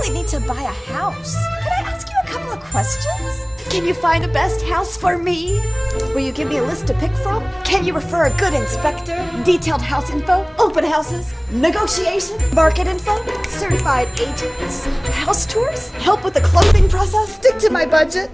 really need to buy a house. Can I ask you a couple of questions? Can you find the best house for me? Will you give me a list to pick from? Can you refer a good inspector? Detailed house info? Open houses? Negotiation? Market info? Certified agents? House tours? Help with the closing process? Stick to my budget?